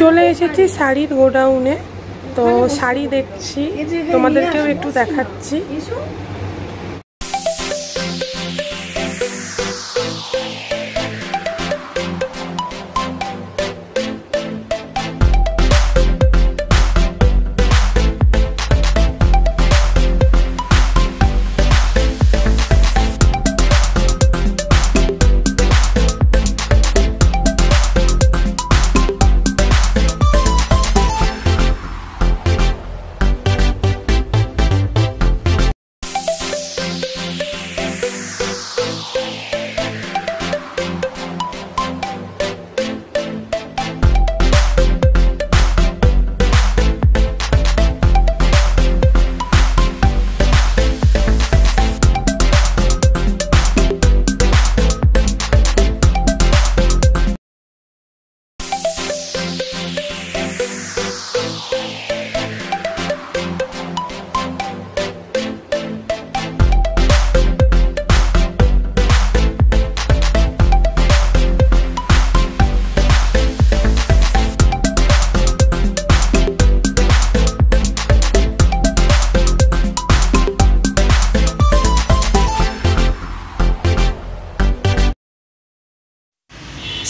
চলে এসেছি শাড়ির গোডাউনে। তো শাড়ি দেখছি। তোমাদেরকেও একটু দেখাচ্ছি।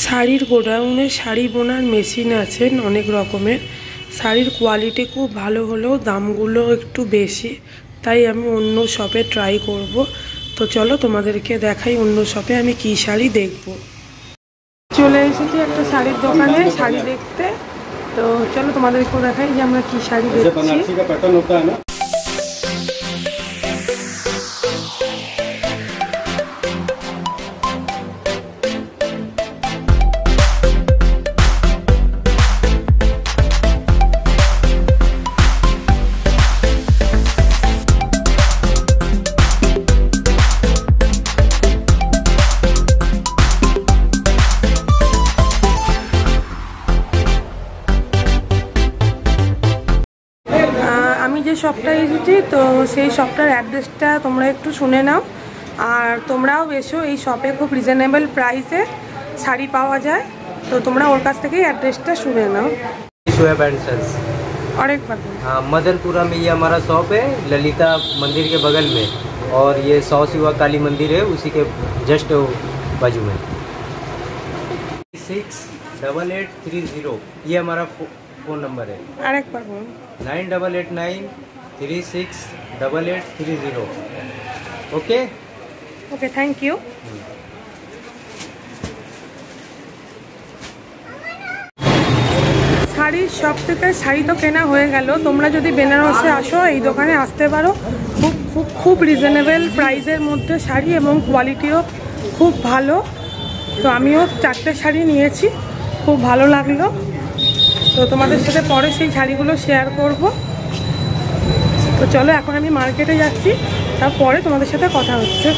শাড়ির গোডাউনে শাড়ি বোনার মেশিন আছে অনেক রকমের। শাড়ির কোয়ালিটি খুব ভালো হলেও দামগুলো একটু বেশি তাই আমি অন্য শপে ট্রাই করব। তো চলো তোমাদেরকে দেখাই অন্য শপে আমি কি শাড়ি দেখব। চলে এসেছি একটা শাড়ির দোকানে শাড়ি দেখতে। তো চলো তোমাদেরকেও দেখাই যে আমরা কি শাড়ি দেখছি। শপটায় এসেছি তো সেই শপটার অ্যাড্রেসটা তোমরা একটু শুনে নাও আর তোমরাও এসো এই শপে খুব রিজনেবল প্রাইসে শাড়ি পাওয়া যায় তো তোমরা ওর কাছ থেকেই অ্যাড্রেসটা শুনে নাও वेब एंड सन्स আরেকবার বলো। हाँ मदनपुरा में ये हमारा शॉप है ललिता मंदिर के बगल में और ये सौ शिवा काली मंदिर है उसी के जस्ट बाजू में six double eight three zero ये हमारा फो, फ़ोन नंबर है আরেকবার বলুন nine double eight nine three six double eight three zero okay okay thank you শাড়ির শপ থেকে শাড়ি তো কেনা হয়ে গেল তোমরা যদি বেনারসে আসো এই দোকানে আসতে পারো খুব খুব খুব রিজনেবল প্রাইসের মধ্যে শাড়ি এবং কোয়ালিটিও খুব ভালো তো আমিও চারটে শাড়ি নিয়েছি খুব ভালো লাগলো তো তোমাদের সাথে পরে সেই শাড়িগুলো শেয়ার করব। তো চলো এখন আমি মার্কেটে যাচ্ছি, তারপরে তোমাদের সাথে কথা হচ্ছে।